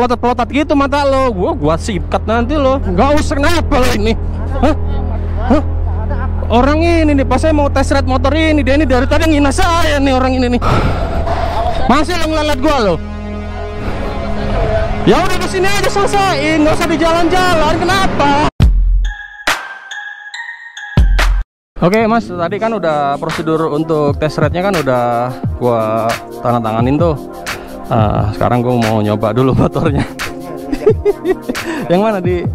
pelotot-pelotot gitu mata lo. Gua gua sikat nanti lo. Enggak usah kenapa lo ini? Hah? Hah? Orang ini nih pas saya mau tes ride motor ini dia ini dari tadi ngina saya nih orang ini nih. Masih lo ngelalat gua lo. Ya udah di sini aja selesaiin, nggak usah di jalan-jalan. Kenapa? Oke mas, tadi kan udah prosedur untuk tes ride-nya kan udah gua tanda tanganin tuh. Ah, sekarang gua mau nyoba dulu motornya. Yang mana di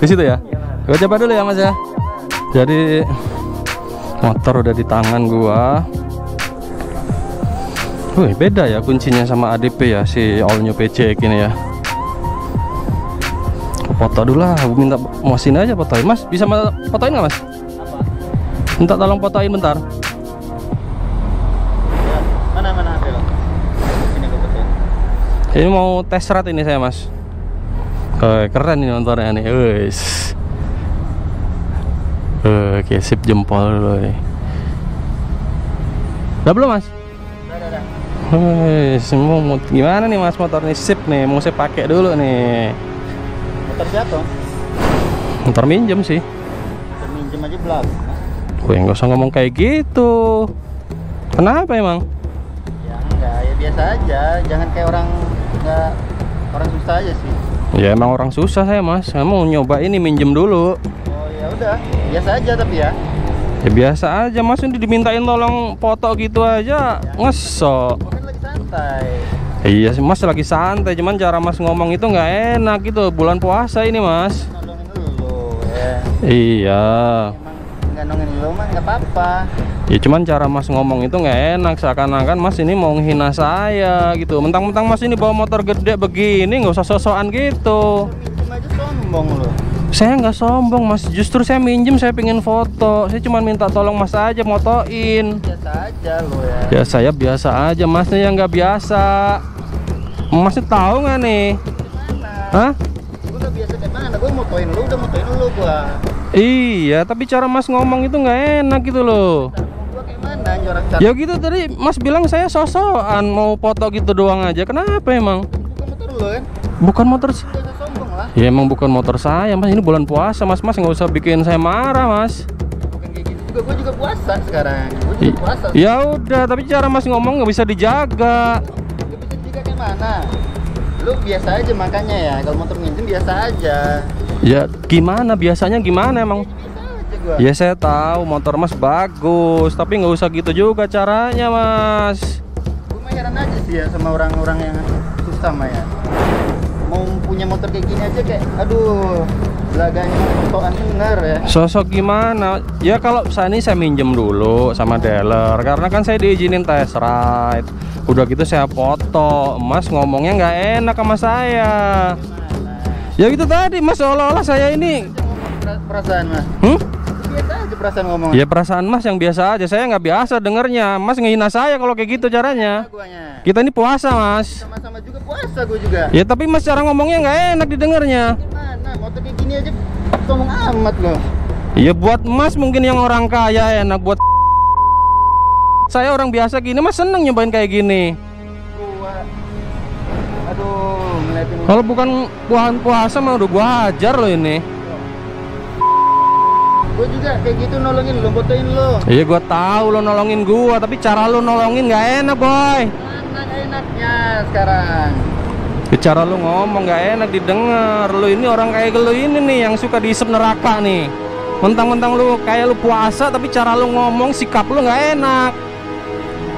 di situ ya? Gua coba dulu ya mas ya. Jadi motor udah di tangan gua. Wih beda ya kuncinya sama ADP ya si All New PC ini ya. Foto dulu lah, gua minta mau sini aja fotoin mas. Bisa fotoin nggak mas? Minta tolong fotoin bentar. Ini mau tes ride ini saya mas. Oke, keren ini motornya nih. Wis. Oke, sip jempol dulu nih. Udah belum mas? Udah udah mau, mau gimana nih mas motor nih sip nih, mau saya pakai dulu nih. Motor siapa? Motor minjem sih. Motor minjem aja belum. Gue nggak usah ngomong kayak gitu. Kenapa emang? Ya ya biasa aja. Jangan kayak orang enggak orang susah aja sih. Ya emang orang susah saya mas. Saya mau nyoba ini minjem dulu. Oh ya udah, biasa aja tapi ya. Ya biasa aja mas ini dimintain tolong foto gitu aja ngesok. Gua kan lagi santai. Iya sih mas lagi santai cuman cara mas ngomong itu nggak enak gitu bulan puasa ini mas. Nolongin lu ya. Iya. Emang enggak nolongin lu mah enggak apa-apa. Ya cuman cara mas ngomong itu nggak enak seakan-akan mas ini mau menghina saya gitu. Mentang-mentang mas ini bawa motor gede begini nggak usah sosokan gitu. Sombong lu. Saya nggak sombong mas, justru saya minjem saya pengen foto. Saya cuma minta tolong mas aja motoin. Biasa aja lu ya. Ya saya biasa aja, masnya yang nggak biasa. Masnya tahu nggak nih? Hah? Gua udah biasa kayak mana? Gua motoin lu, udah motoin lu gua. Iya, tapi cara mas ngomong itu nggak enak gitu loh. Ya gitu tadi mas bilang saya sosokan mau foto gitu doang aja. Kenapa emang? bukan motor lu kan? Bukan motor s- Gak usah sombong lah. Ya emang bukan motor saya mas. Ini bulan puasa mas. Mas nggak usah bikin saya marah mas. Bukan kayak gitu juga. Gua juga puasa sekarang. Gua juga I- puasa. Ya udah, tapi cara mas ngomong nggak bisa dijaga. Gak bisa juga kayak mana? Lu biasa aja makanya ya. Kalau motor minjem biasa aja. Ya gimana? Biasanya gimana emang? Gua. Ya saya tahu motor mas bagus, tapi nggak usah gitu juga caranya mas. Gua mah heran aja sih ya sama orang-orang yang susah mah ya. Mau punya motor kayak gini aja kayak aduh belaganya fotoan bener ya. Sosok gimana? Ya kalau saya ini saya minjem dulu sama dealer karena kan saya diizinin test ride. Udah gitu saya foto, Mas ngomongnya nggak enak sama saya. Ya gitu tadi Mas seolah-olah saya ini Perasaan mas. Hmm? Biasa aja perasaan ngomong. Ya perasaan Mas yang biasa aja, saya nggak biasa dengernya. Mas ngehina saya kalau kayak gitu caranya. Guanya. Kita ini puasa Mas. Sama-sama juga puasa gua juga. Ya tapi Mas cara ngomongnya nggak enak didengarnya. Gimana? Motor kayak gini aja ngomong amat lo. Ya buat Mas mungkin yang orang kaya enak buat saya orang biasa gini Mas seneng nyobain kayak gini. Gua Aduh, ngeliatin Kalau bukan puasa mah udah gua hajar loh ini. Gua juga kayak gitu nolongin lu, fotoin lu. Iya gua tahu lo nolongin gua, tapi cara lo nolongin nggak enak boy. Mana enaknya sekarang? Ya, Cara lo ngomong nggak enak didengar. Lo ini orang kayak lo ini nih yang suka diisep neraka nih. Mentang-mentang lo kayak lo puasa, tapi cara lo ngomong sikap lo nggak enak.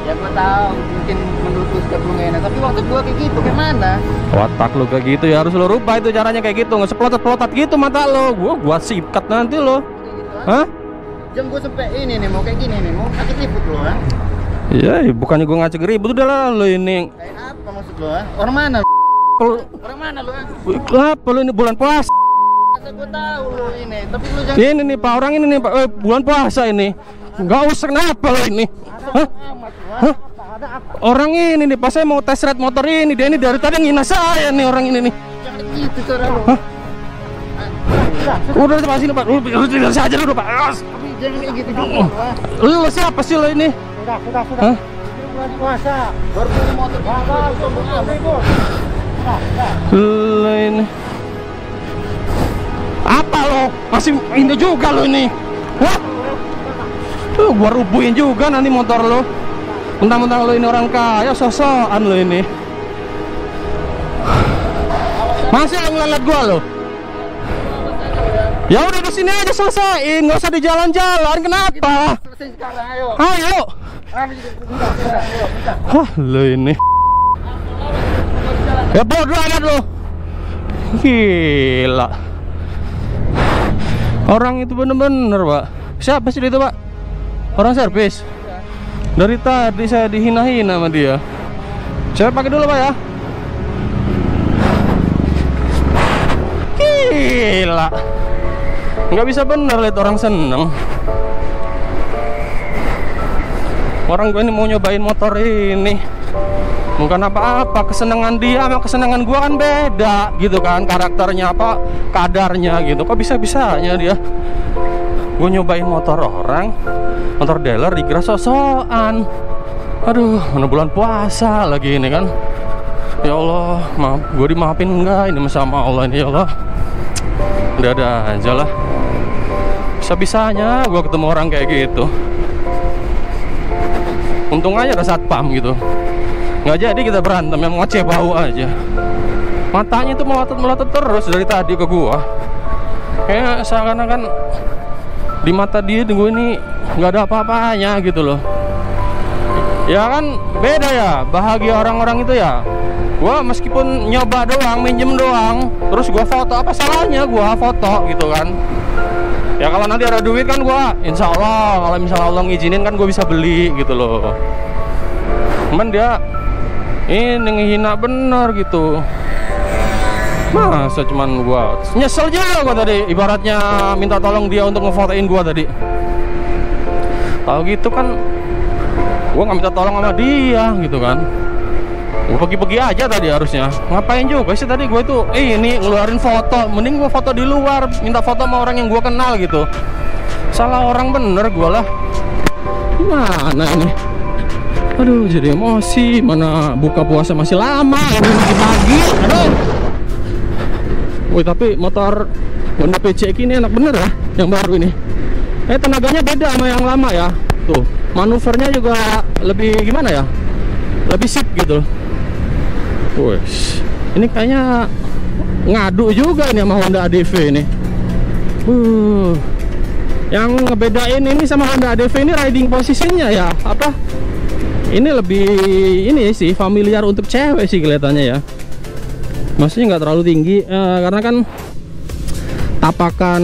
Ya gua tahu, mungkin menurut lu sikap lu nggak enak, tapi waktu gua kayak gitu gimana? Watak lo kayak gitu ya harus lo rubah itu caranya kayak gitu, nggak sepelotot-pelotot gitu mata lo. Gua gua sikat nanti lo. Hah? Jam gua sampai ini nih mau kayak gini nih, mau sakit ribut lu ah. Iya, bukannya gua ngacak ribut udah lah lo ini. Kayak apa maksud lu ah? Orang mana? Kalau Orang mana lu ah? kenapa lo ini bulan puasa? Masa gua tahu lu ini, tapi lu jangan Ini nih Pak orang ini nih Pak eh, bulan puasa ini. Nggak usah kenapa lo ini? Hah? ah. Hah? Orang ini nih pas saya mau tes ride motor ini dia ini dari tadi ngina saya nih orang ini nih. Jangan gitu cara. Hah? Udah Pak Pak. Lu lu saja dulu Pak. Awas. Tapi jangan kayak gitu juga lu ah. Lu siapa sih lo ini? Sudah, sudah, sudah. Hah? Bulan puasa. Motor gitu, lu. Ini. Apa lo? Masih ini juga lo ini. Tuh, gua rubuhin juga nanti motor lo. Mentang-mentang lo ini orang kaya, sosokan lo ini. Masih lo ngeliat gua lo? Ya udah di sini aja selesaiin, nggak usah di jalan-jalan. Kenapa? Selesai sekarang, ayo. Ayo. Hah, lo ini. Ya bodoh amat lo. Gila. Orang itu bener-bener, Pak. Siapa sih itu, Pak? Orang servis. Dari tadi saya dihina-hina sama dia. Saya pakai dulu, Pak ya. Gila. Nggak bisa bener lihat orang seneng. Orang gue ini mau nyobain motor ini. Bukan apa-apa kesenangan dia sama kesenangan gua kan beda gitu kan karakternya apa kadarnya gitu. Kok bisa-bisanya dia? Gue nyobain motor orang motor dealer dikira sosokan. Aduh mana bulan puasa lagi ini kan. Ya Allah maaf gue dimaafin enggak ini sama Allah ini ya Allah udah ada aja lah. Bisa-bisanya gue ketemu orang kayak gitu. Untung aja ada satpam gitu. Nggak jadi kita berantem yang ngoceh bau aja. Matanya tuh melotot melotot terus dari tadi ke gua. Kayak seakan-akan di mata dia gue ini nggak ada apa-apanya gitu loh. Ya kan beda ya bahagia orang-orang itu ya gua meskipun nyoba doang minjem doang terus gua foto apa salahnya gua foto gitu kan? Ya kalau nanti ada duit kan gua insya Allah kalau misalnya Allah ngizinin kan gua bisa beli gitu loh. Cuman dia ini ngehina bener gitu. Masa cuman gua? Nyesel juga gua tadi ibaratnya minta tolong dia untuk ngefotoin gua tadi. Tahu gitu kan gua nggak minta tolong sama dia gitu kan gua pergi-pergi aja tadi harusnya. Ngapain juga sih tadi gua itu? Eh ini ngeluarin foto. Mending gua foto di luar. Minta foto sama orang yang gua kenal gitu. Salah orang bener gua lah. Gimana ini? Aduh jadi emosi. Mana buka puasa masih lama. Ini masih pagi. Aduh. Wih tapi motor Honda PCX ini enak bener ya Yang baru ini. Eh tenaganya beda sama yang lama ya. Tuh manuvernya juga lebih gimana ya? Lebih sip gitu Wih. Ini kayaknya Ngadu juga ini sama Honda ADV ini. Uh, Yang ngebedain ini sama Honda ADV ini riding posisinya ya Apa? Ini lebih ini sih familiar untuk cewek sih kelihatannya ya. Maksudnya nggak terlalu tinggi eh, karena kan tapakan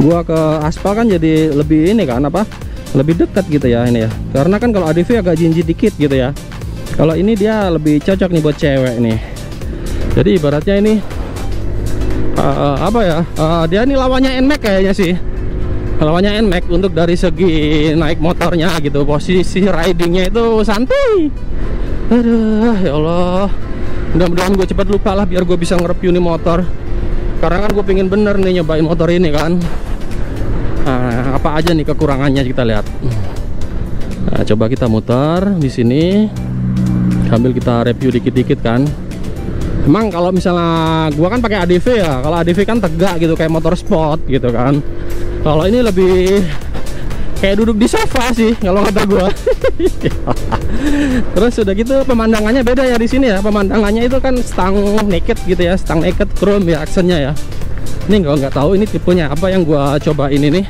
gua ke aspal kan jadi lebih ini kan apa? Lebih dekat gitu ya ini ya. Karena kan kalau ADV agak jinjit dikit gitu ya kalau ini dia lebih cocok nih buat cewek nih. Jadi ibaratnya ini uh, apa ya uh, dia ini lawannya NMAX kayaknya sih. Lawannya NMAX untuk dari segi naik motornya gitu posisi ridingnya itu santai. Aduh ya Allah. Mudah-mudahan gue cepat lupa lah biar gue bisa nge-review nih motor. Karena kan gue pengen bener nih nyobain motor ini kan. Nah, apa aja nih kekurangannya kita lihat. Nah, coba kita muter di sini sambil kita review dikit-dikit kan emang kalau misalnya gua kan pakai ADV ya kalau ADV kan tegak gitu kayak motor sport gitu kan kalau ini lebih kayak duduk di sofa sih kalau kata gua. Terus sudah gitu pemandangannya beda ya di sini ya. Pemandangannya itu kan stang naked gitu ya, stang naked chrome ya aksennya ya. Ini nggak nggak tahu ini tipenya apa yang gua coba ini nih.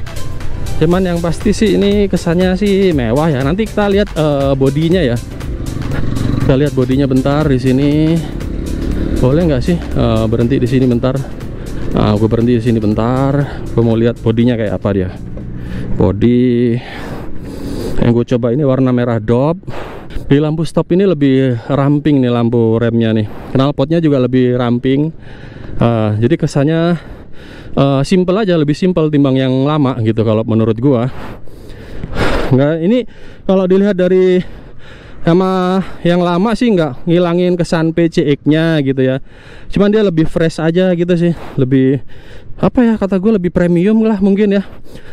Cuman yang pasti sih ini kesannya sih mewah ya. Nanti kita lihat uh, bodinya ya. Kita lihat bodinya bentar di sini. Boleh nggak sih uh, berhenti di sini bentar? Nah, gue berhenti di sini bentar. Gue mau lihat bodinya kayak apa dia. Body yang gue coba ini warna merah dop. Di lampu stop ini lebih ramping nih lampu remnya nih. Knalpotnya juga lebih ramping. Uh, jadi kesannya uh, simple aja, lebih simple timbang yang lama gitu kalau menurut gua. Nggak, ini kalau dilihat dari sama yang lama sih nggak ngilangin kesan PCX-nya gitu ya. Cuman dia lebih fresh aja gitu sih, lebih apa ya kata gue lebih premium lah mungkin ya.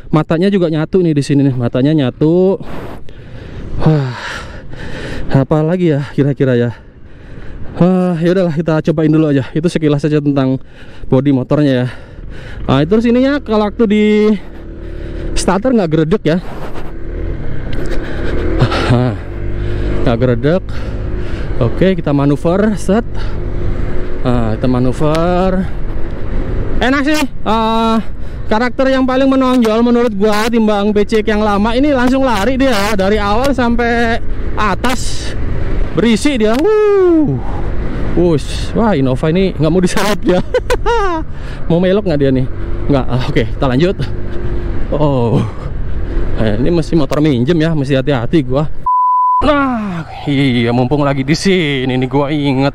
Matanya juga nyatu nih di sini nih, matanya nyatu. Wah, apa lagi ya kira-kira ya? Uh, ya udahlah kita cobain dulu aja. Itu sekilas saja tentang bodi motornya ya. Nah, itu sininya kalau waktu di starter nggak geredek ya. Ah, nggak geredek. Oke, kita manuver set. Nah, kita manuver. Enak sih. Uh, karakter yang paling menonjol menurut gua timbang BC yang lama ini langsung lari dia dari awal sampai atas berisi dia. Wuh. Wush, wah Innova ini nggak mau disalip dia. mau melok nggak dia nih? Nggak. Ah, Oke, kita lanjut. Oh, eh, ini masih motor minjem ya, mesti hati-hati gua. Nah, iya mumpung lagi di sini nih gua inget.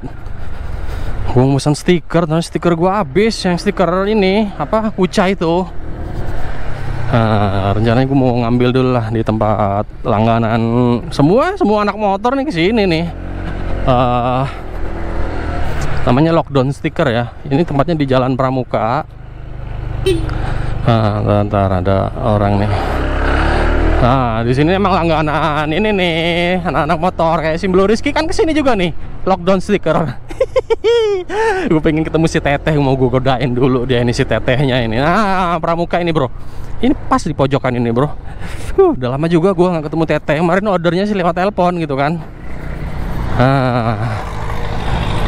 Gua pesan stiker, dan stiker gua habis. Yang stiker ini apa? Kuca itu. Nah, rencananya gue mau ngambil dulu lah di tempat langganan semua semua anak motor nih ke sini nih. Uh, namanya lockdown stiker ya ini tempatnya di Jalan Pramuka nah ntar ada orang nih nah di sini emang langganan. Ini nih anak-anak motor. Kayak Simbolo Rizky kan ke sini juga nih. Lockdown stiker. Gue pengen ketemu si teteh. Mau gue godain dulu dia ini si tetehnya ini. Nah Pramuka ini bro. Ini pas di pojokan ini bro. Uh, udah lama juga gue nggak ketemu teteh. Kemarin ordernya sih lewat telepon gitu kan. Nah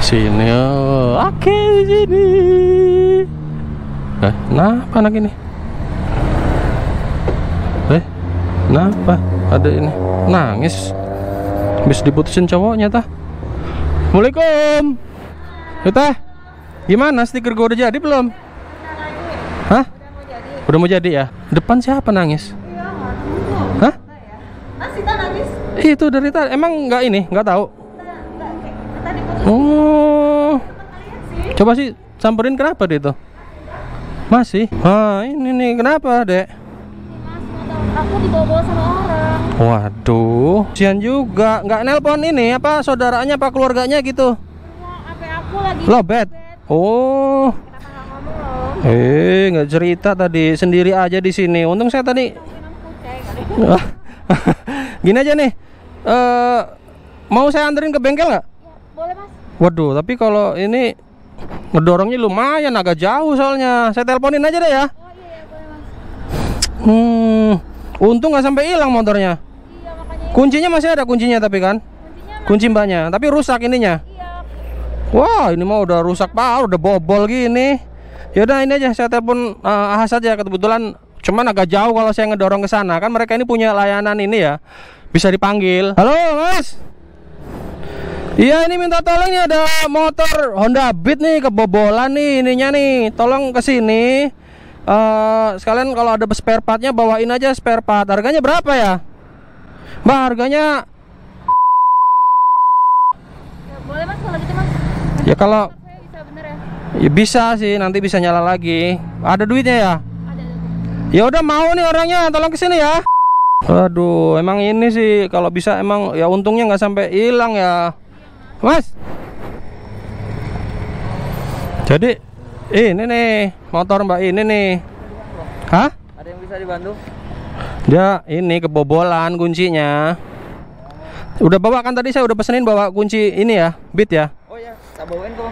sini oh. oke di sini. Eh kenapa anak ini eh kenapa? Ada ini. Nangis. Habis diputusin cowoknya tah. Assalamualaikum. Teh gimana? Stiker gue udah jadi belum? Hah? Udah mau jadi ya? Depan siapa nangis? Hah? Itu dari tadi. Emang nggak ini? Nggak tahu? Oh. Coba sih samperin kenapa dia itu? Masih? Ah, ini nih. Kenapa, Dek? Aku dibawa sama orang. Waduh, sian juga. Nggak nelpon ini apa saudaranya apa keluarganya gitu? HP aku lagi Lobet. Oh. Eh, nggak cerita tadi sendiri aja di sini. Untung saya tadi. Gini aja nih. Eh, mau saya anterin ke bengkel nggak? Ya, boleh mas. Waduh, tapi kalau ini ngedorongnya lumayan agak jauh soalnya. Saya teleponin aja deh ya. Oh iya, iya boleh mas. Hmm, untung nggak sampai hilang motornya. Iya makanya Kuncinya masih ada kuncinya tapi kan? kuncinya Kunci mbaknya, tapi rusak ininya. iya. Wah, ini mah udah rusak parah, udah bobol gini. Yaudah ini aja saya telepon uh, Ahas aja kebetulan cuman agak jauh kalau saya ngedorong ke sana kan mereka ini punya layanan ini ya. Bisa dipanggil. Halo, Mas. Iya ini minta tolong nih ada motor Honda Beat nih kebobolan nih ininya nih. Tolong ke sini. Eh, sekalian kalau ada spare partnya bawain aja spare part. Harganya berapa ya? Mbak harganya Ya, boleh mas kalau gitu mas. ya kalau bisa bener ya? ya bisa sih nanti bisa nyala lagi. Ada duitnya ya? Ada. Ya udah mau nih orangnya, tolong ke sini ya. Aduh, emang ini sih kalau bisa emang ya untungnya nggak sampai hilang ya, Mas. Jadi ini nih motor Mbak ini nih. Hah? Ada yang bisa dibantu? Dia ini kebobolan kuncinya. Udah bawa kan tadi saya udah pesenin bawa kunci ini ya, Beat ya. Oh ya, tak bawain kok.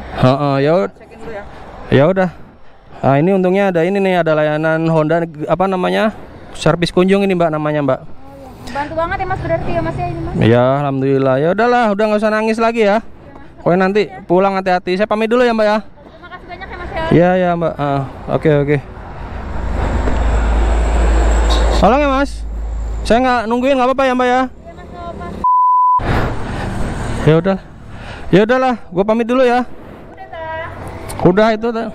Ya Cekin dulu ya. ya udah. Nah, ini untungnya ada ini nih, ada layanan Honda apa namanya? Servis kunjung ini Mbak namanya, Mbak. Bantu banget ya mas berarti ya mas ya ini mas. Ya, alhamdulillah. Ya udahlah, udah nggak usah nangis lagi ya. Pokoknya nanti pulang hati-hati. Saya pamit dulu ya, Mbak ya. Ya ya. Iya, ya, Mbak. Ah, oke, oke. Tolong ya, Mas. Saya nggak nungguin nggak apa-apa ya, Mbak ya. Ya udah. Ya udahlah, gua pamit dulu ya. Udah itu. ta-.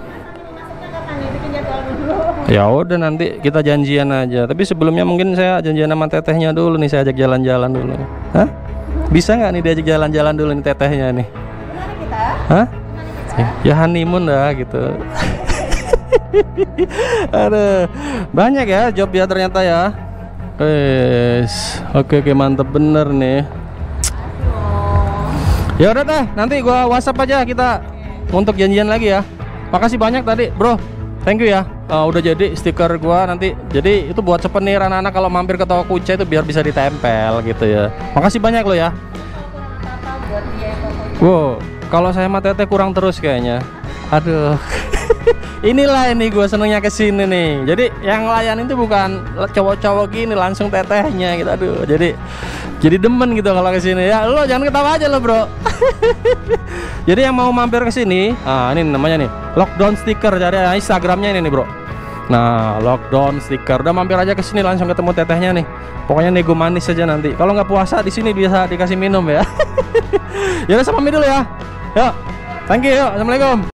Ya udah nanti kita janjian aja. Tapi sebelumnya mungkin saya janjian sama tetehnya dulu nih, saya ajak jalan-jalan dulu. Hah? Bisa nggak nih diajak jalan-jalan dulu nih tetehnya nih? Hah? Ya honeymoon dah gitu. Aduh, banyak ya job ya ternyata ya. Wes, oke oke mantep bener nih. Ya udah teh, nanti gua WhatsApp aja kita untuk janjian lagi ya. Makasih banyak tadi, Bro. Thank you ya. Eh, udah jadi stiker gua nanti. Jadi itu buat souvenir anak-anak kalau mampir ke toko kucai itu biar bisa ditempel gitu ya. Makasih banyak lo ya. Wow, kalau saya sama Teteh kurang terus kayaknya. Aduh. Inilah ini gue senengnya ke sini nih. Jadi yang layan itu bukan cowok-cowok gini, langsung tetehnya gitu. Aduh, jadi jadi demen gitu kalau ke sini ya. Lo jangan ketawa aja lo bro. jadi yang mau mampir ke sini, ah ini namanya nih lockdown sticker. Jadi ah, Instagramnya ini nih bro. Nah, lockdown sticker. Udah mampir aja ke sini langsung ketemu tetehnya nih. Pokoknya nego manis saja nanti. Kalau nggak puasa di sini bisa dikasih minum ya. ya sama dulu ya. Yuk. Thank you. Yuk. Assalamualaikum.